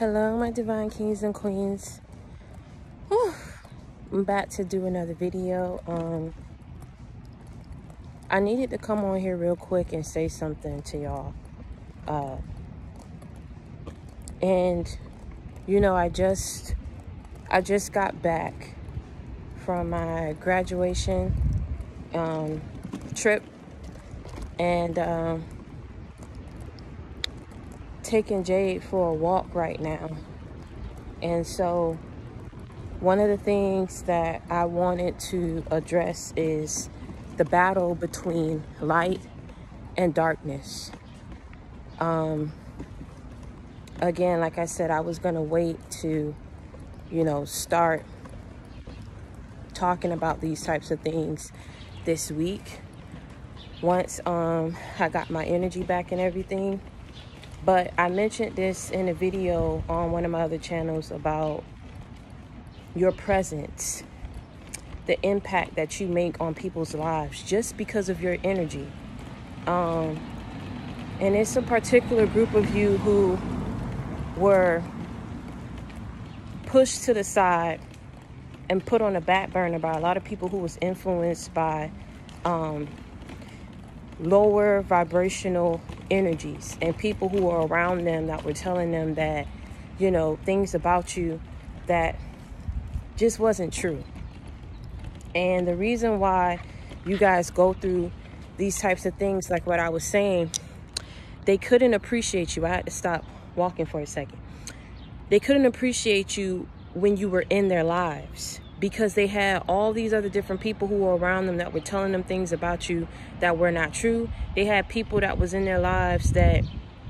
Hello, my divine kings and queens. Whew. I'm about to do another video. Um, I needed to come on here real quick and say something to y'all. Uh, and you know, I just I just got back from my graduation um, trip and um, taking Jade for a walk right now. And so one of the things that I wanted to address is the battle between light and darkness. Um, again, like I said, I was going to wait to, you know, start talking about these types of things this week once um, I got my energy back and everything. But I mentioned this in a video on one of my other channels about your presence, the impact that you make on people's lives just because of your energy. Um, and it's a particular group of you who were pushed to the side and put on a back burner by a lot of people who was influenced by um, lower vibrational energies and people who are around them that were telling them that, you know, things about you that just wasn't true. And the reason why you guys go through these types of things, like what I was saying, they couldn't appreciate you. I had to stop walking for a second. They couldn't appreciate you when you were in their lives because they had all these other different people who were around them that were telling them things about you that were not true. They had people that was in their lives that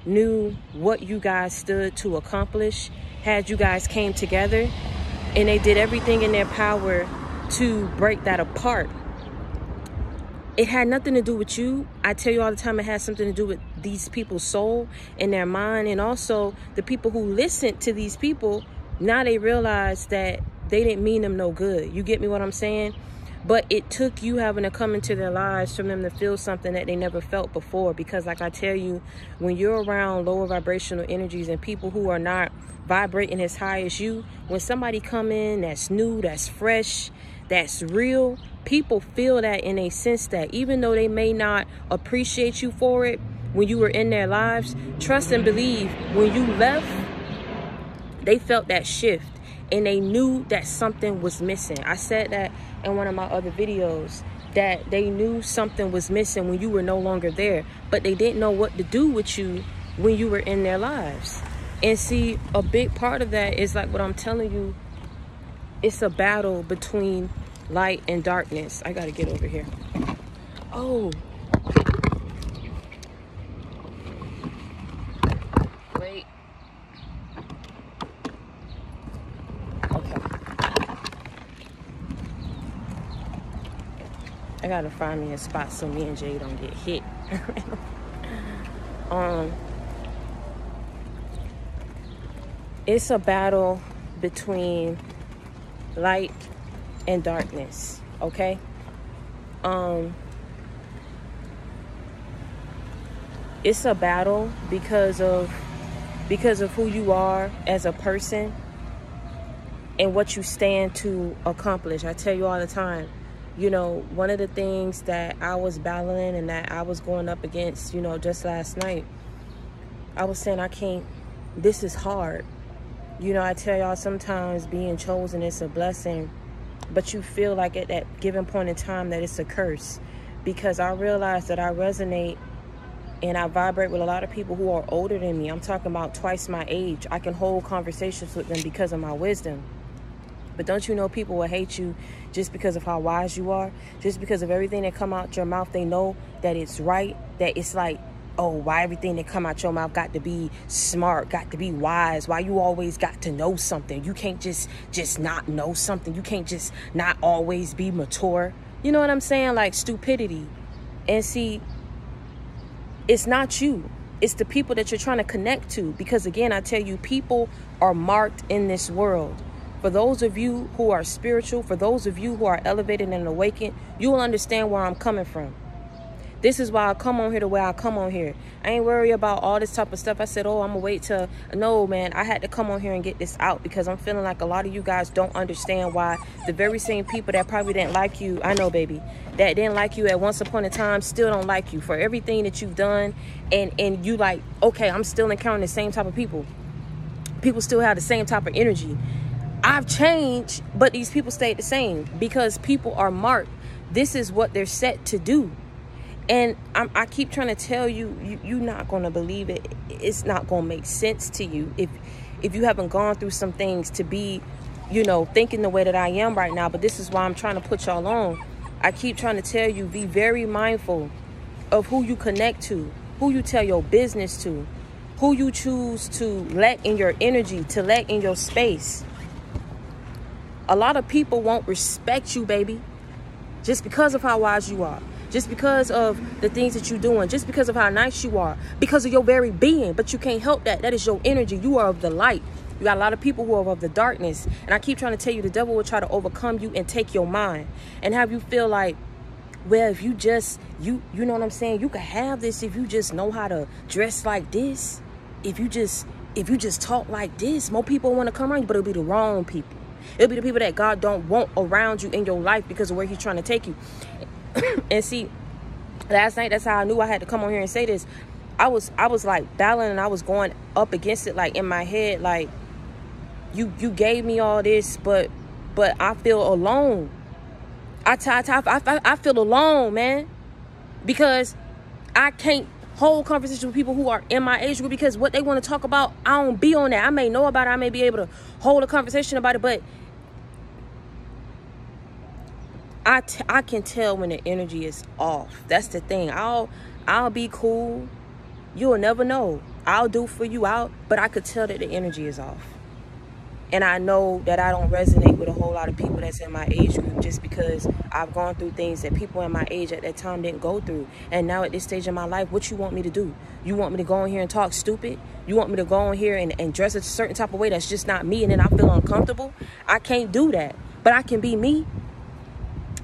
knew what you guys stood to accomplish, had you guys came together, and they did everything in their power to break that apart. It had nothing to do with you. I tell you all the time it has something to do with these people's soul and their mind and also the people who listened to these people now they realize that they didn't mean them no good. You get me what I'm saying? But it took you having to come into their lives for them to feel something that they never felt before. Because, like I tell you, when you're around lower vibrational energies and people who are not vibrating as high as you, when somebody come in that's new, that's fresh, that's real, people feel that in a sense that even though they may not appreciate you for it when you were in their lives, trust and believe when you left, they felt that shift and they knew that something was missing. I said that in one of my other videos that they knew something was missing when you were no longer there, but they didn't know what to do with you when you were in their lives. And see, a big part of that is like what I'm telling you, it's a battle between light and darkness. I got to get over here. Oh, gotta find me a spot so me and Jay don't get hit. um, it's a battle between light and darkness. Okay. Um, it's a battle because of because of who you are as a person and what you stand to accomplish. I tell you all the time you know, one of the things that I was battling and that I was going up against, you know, just last night, I was saying I can't, this is hard. You know, I tell y'all sometimes being chosen is a blessing, but you feel like at that given point in time that it's a curse because I realize that I resonate and I vibrate with a lot of people who are older than me. I'm talking about twice my age. I can hold conversations with them because of my wisdom. But don't you know people will hate you just because of how wise you are? Just because of everything that come out your mouth, they know that it's right, that it's like, oh, why everything that come out your mouth got to be smart, got to be wise, why you always got to know something. You can't just just not know something. You can't just not always be mature. You know what I'm saying? Like stupidity. And see, it's not you. It's the people that you're trying to connect to. Because again, I tell you, people are marked in this world. For those of you who are spiritual, for those of you who are elevated and awakened, you will understand where I'm coming from. This is why I come on here the way I come on here. I ain't worry about all this type of stuff. I said, oh, I'm gonna wait to no man. I had to come on here and get this out because I'm feeling like a lot of you guys don't understand why the very same people that probably didn't like you, I know, baby, that didn't like you at once upon a time still don't like you for everything that you've done, and and you like, okay, I'm still encountering the same type of people. People still have the same type of energy. I've changed, but these people stayed the same because people are marked. This is what they're set to do. And I'm, i keep trying to tell you, you you're not going to believe it. It's not going to make sense to you if if you haven't gone through some things to be you know thinking the way that i am right now. But this is why i'm trying to put y'all on. I keep trying to tell you be very mindful of who you connect to who you tell your business to who you choose to let in your energy to let in your space a lot of people won't respect you baby just because of how wise you are just because of the things that you're doing, just because of how nice you are, because of your very being. But you can't help that. That is your energy. You are of the light. You got a lot of people who are of the darkness. And I keep trying to tell you the devil will try to overcome you and take your mind and have you feel like, well, if you just, you, you know what I'm saying? You can have this if you just know how to dress like this. If you just, if you just talk like this, more people want to come around you, but it'll be the wrong people. It'll be the people that God don't want around you in your life because of where he's trying to take you. and see, last night that's how I knew I had to come on here and say this. I was I was like battling and I was going up against it like in my head like you you gave me all this but but I feel alone. I, I, I, I feel alone, man. Because I can't hold conversations with people who are in my age group because what they want to talk about, I don't be on that. I may know about it. I may be able to hold a conversation about it, but I, t- I can tell when the energy is off. That's the thing. I'll I'll be cool. You'll never know. I'll do for you out, but I could tell that the energy is off. And I know that I don't resonate with a whole lot of people that's in my age group just because I've gone through things that people in my age at that time didn't go through. And now at this stage in my life, what you want me to do? You want me to go in here and talk stupid? You want me to go in here and, and dress a certain type of way that's just not me and then I feel uncomfortable? I can't do that. But I can be me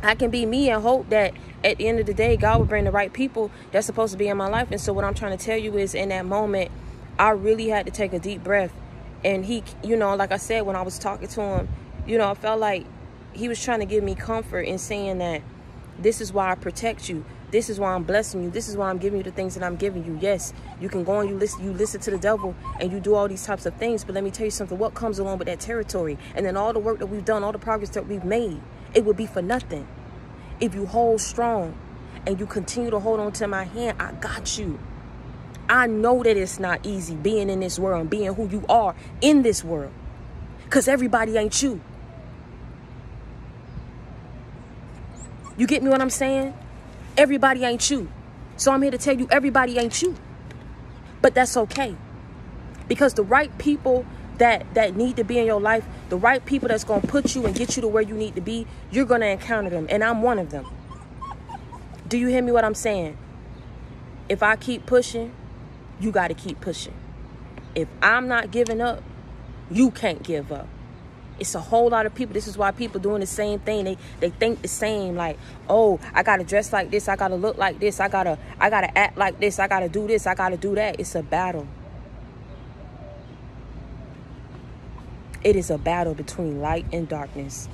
I can be me and hope that at the end of the day, God will bring the right people that's supposed to be in my life. And so, what I'm trying to tell you is, in that moment, I really had to take a deep breath. And he, you know, like I said, when I was talking to him, you know, I felt like he was trying to give me comfort in saying that this is why I protect you. This is why I'm blessing you. This is why I'm giving you the things that I'm giving you. Yes, you can go and you listen, you listen to the devil and you do all these types of things. But let me tell you something. What comes along with that territory? And then all the work that we've done, all the progress that we've made, it would be for nothing. If you hold strong and you continue to hold on to my hand, I got you. I know that it's not easy being in this world and being who you are in this world. Because everybody ain't you. You get me what I'm saying? Everybody ain't you. So I'm here to tell you everybody ain't you. But that's okay. Because the right people that that need to be in your life, the right people that's going to put you and get you to where you need to be, you're going to encounter them and I'm one of them. Do you hear me what I'm saying? If I keep pushing, you got to keep pushing. If I'm not giving up, you can't give up. It's a whole lot of people. This is why people doing the same thing. They they think the same. Like, oh, I gotta dress like this. I gotta look like this. I gotta I gotta act like this. I gotta do this. I gotta do that. It's a battle. It is a battle between light and darkness.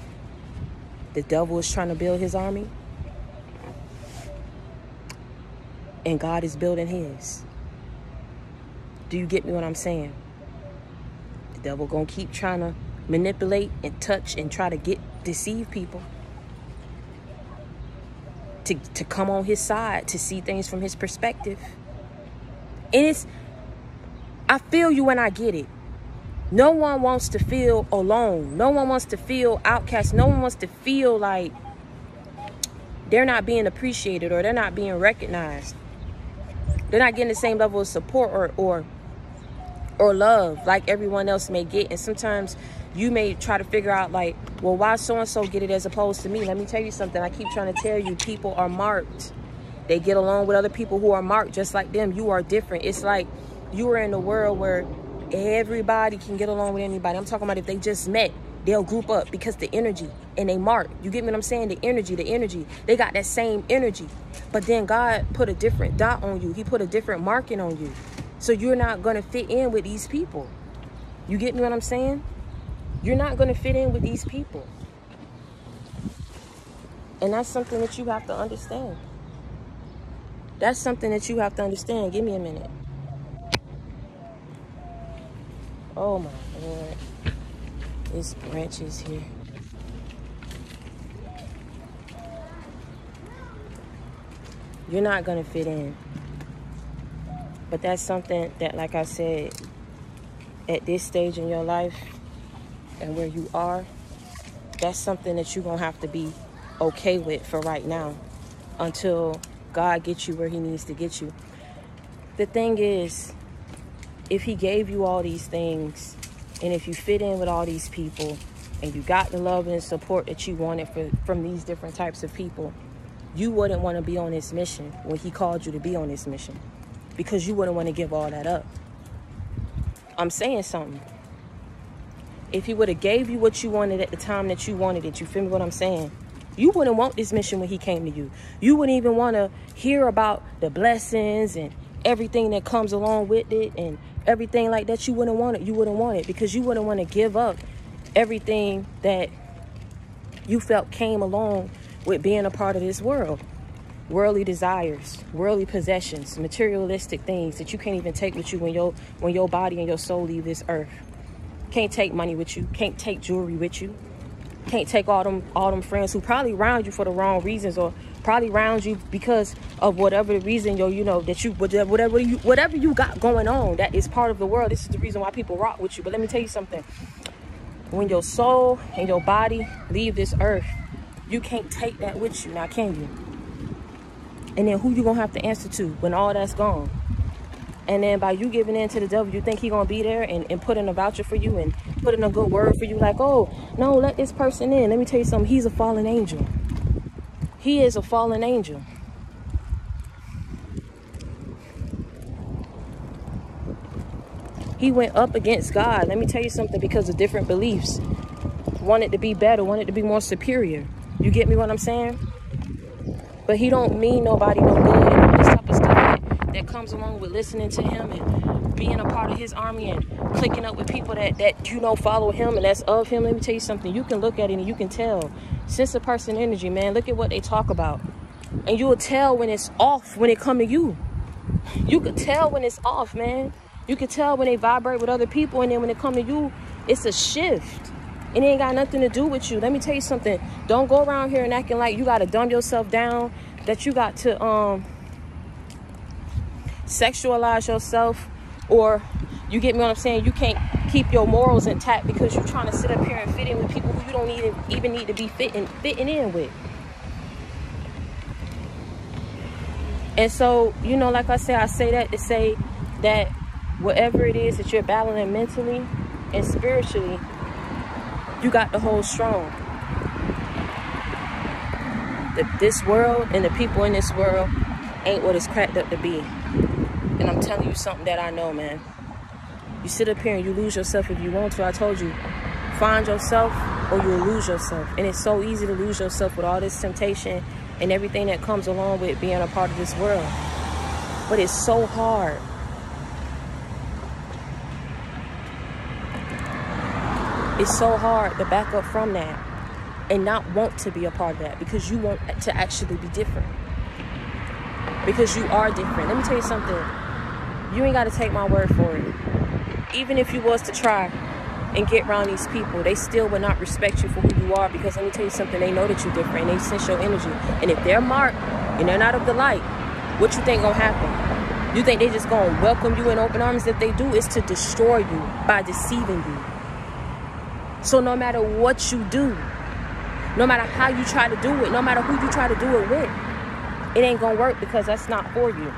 The devil is trying to build his army, and God is building his. Do you get me what I'm saying? The devil gonna keep trying to manipulate and touch and try to get deceive people. To, to come on his side, to see things from his perspective. And it's I feel you when I get it. No one wants to feel alone. No one wants to feel outcast. No one wants to feel like they're not being appreciated or they're not being recognized. They're not getting the same level of support or or or love like everyone else may get. And sometimes you may try to figure out like, well, why so and so get it as opposed to me? Let me tell you something. I keep trying to tell you, people are marked. They get along with other people who are marked just like them. You are different. It's like you are in a world where everybody can get along with anybody. I'm talking about if they just met, they'll group up because the energy and they mark. You get what I'm saying? The energy, the energy. They got that same energy. But then God put a different dot on you. He put a different marking on you. So you're not going to fit in with these people. You get me what I'm saying? You're not going to fit in with these people. And that's something that you have to understand. That's something that you have to understand. Give me a minute. Oh my Lord. This branches here. You're not going to fit in. But that's something that, like I said, at this stage in your life and where you are, that's something that you're going to have to be okay with for right now until God gets you where he needs to get you. The thing is, if he gave you all these things and if you fit in with all these people and you got the love and support that you wanted for, from these different types of people, you wouldn't want to be on this mission when he called you to be on this mission because you wouldn't want to give all that up. I'm saying something. If he would have gave you what you wanted at the time that you wanted it, you feel me what I'm saying? You wouldn't want this mission when he came to you. You wouldn't even want to hear about the blessings and everything that comes along with it and everything like that. You wouldn't want it. You wouldn't want it because you wouldn't want to give up everything that you felt came along with being a part of this world. Worldly desires, worldly possessions, materialistic things that you can't even take with you when your when your body and your soul leave this earth. Can't take money with you, can't take jewelry with you, can't take all them all them friends who probably round you for the wrong reasons or probably round you because of whatever the reason yo you know that you whatever you whatever you got going on that is part of the world. This is the reason why people rock with you. But let me tell you something. When your soul and your body leave this earth you can't take that with you. Now can you and then who you gonna have to answer to when all that's gone and then by you giving in to the devil, you think he gonna be there and, and put in a voucher for you and put in a good word for you. Like, oh, no, let this person in. Let me tell you something. He's a fallen angel. He is a fallen angel. He went up against God. Let me tell you something because of different beliefs. Wanted to be better, wanted to be more superior. You get me what I'm saying? But he don't mean nobody no good. and all This type of stuff that comes along with listening to him and being a part of his army and clicking up with people that, that you know follow him and that's of him. Let me tell you something. You can look at it and you can tell. Sense of person energy, man. Look at what they talk about. And you will tell when it's off when it come to you. You could tell when it's off, man. You could tell when they vibrate with other people and then when it come to you, it's a shift. It ain't got nothing to do with you. Let me tell you something. Don't go around here and acting like you got to dumb yourself down, that you got to um sexualize yourself or you get me what I'm saying? You can't keep your morals intact because you're trying to sit up here and fit in with people who you don't even even need to be fitting fitting in with. And so, you know, like I say, I say that to say that whatever it is that you're battling mentally and spiritually, you got to hold strong. That this world and the people in this world ain't what it's cracked up to be. And I'm telling you something that I know, man. You sit up here and you lose yourself if you want to. I told you, find yourself or you'll lose yourself. And it's so easy to lose yourself with all this temptation and everything that comes along with being a part of this world. But it's so hard. It's so hard to back up from that and not want to be a part of that because you want to actually be different. Because you are different. Let me tell you something you ain't got to take my word for it. Even if you was to try and get around these people, they still would not respect you for who you are because let me tell you something, they know that you're different they sense your energy. And if they're marked and they're not of the light, what you think gonna happen? You think they just gonna welcome you in open arms? If they do, it's to destroy you by deceiving you. So no matter what you do, no matter how you try to do it, no matter who you try to do it with, it ain't gonna work because that's not for you.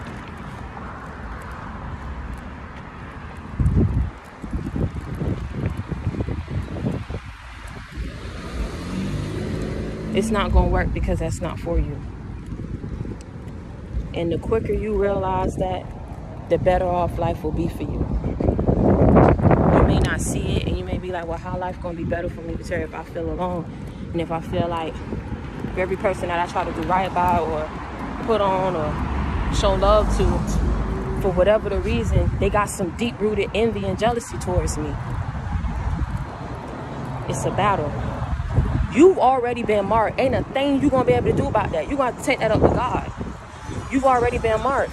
it's not to work because that's not for you. And the quicker you realize that, the better off life will be for you. May not see it and you may be like, well, how life gonna be better for me, Terry, if I feel alone, and if I feel like every person that I try to do right by or put on or show love to, for whatever the reason, they got some deep rooted envy and jealousy towards me. It's a battle. You've already been marked. Ain't a thing you gonna be able to do about that. You gonna to take that up with God. You've already been marked.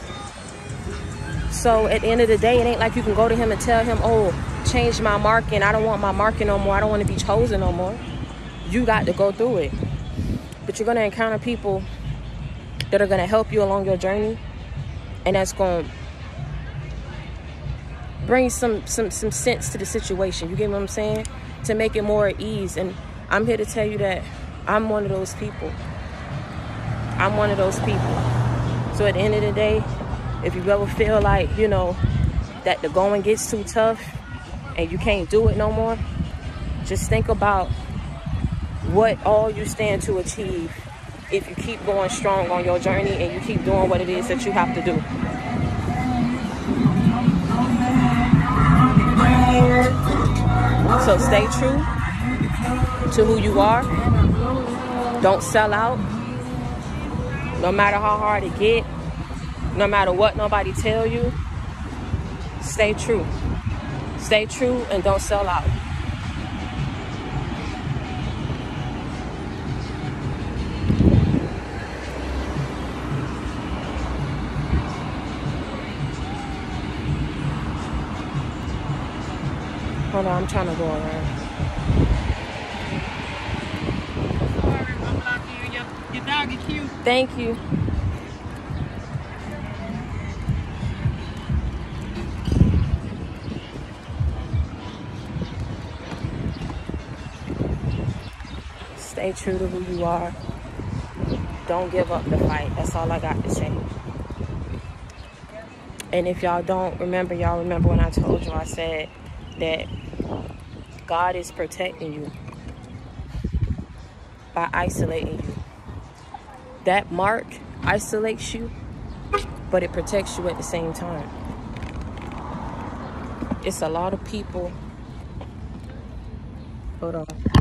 So at the end of the day, it ain't like you can go to him and tell him, oh, change my marking. I don't want my marking no more. I don't want to be chosen no more. You got to go through it. But you're going to encounter people that are going to help you along your journey. And that's going to bring some, some, some sense to the situation. You get what I'm saying? To make it more at ease. And I'm here to tell you that I'm one of those people. I'm one of those people. So at the end of the day, if you ever feel like, you know, that the going gets too tough and you can't do it no more, just think about what all you stand to achieve if you keep going strong on your journey and you keep doing what it is that you have to do. So stay true to who you are. Don't sell out. No matter how hard it get, no matter what nobody tell you, stay true. Stay true and don't sell out. Hold on, I'm trying to go around. Sorry, I'm blocking you. Your, your dog is cute. Thank you. Stay true to who you are. Don't give up the fight. That's all I got to say. And if y'all don't remember, y'all remember when I told you I said that God is protecting you by isolating you. That mark isolates you, but it protects you at the same time. It's a lot of people. Hold on.